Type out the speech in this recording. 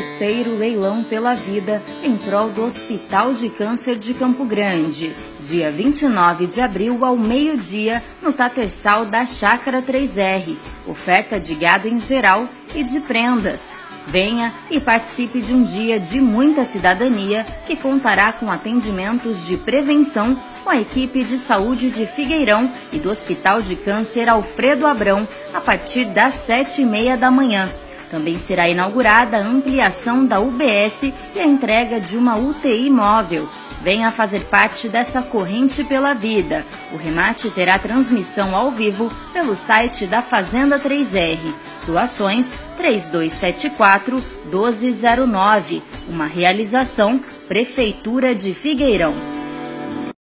Terceiro leilão pela vida em prol do Hospital de Câncer de Campo Grande, dia 29 de abril ao meio-dia, no Tatersal da Chácara 3R. Oferta de gado em geral e de prendas. Venha e participe de um dia de muita cidadania que contará com atendimentos de prevenção com a equipe de saúde de Figueirão e do Hospital de Câncer Alfredo Abrão a partir das sete e meia da manhã. Também será inaugurada a ampliação da UBS e a entrega de uma UTI móvel. Venha fazer parte dessa corrente pela vida. O remate terá transmissão ao vivo pelo site da Fazenda 3R. Doações 3274 1209. Uma realização Prefeitura de Figueirão.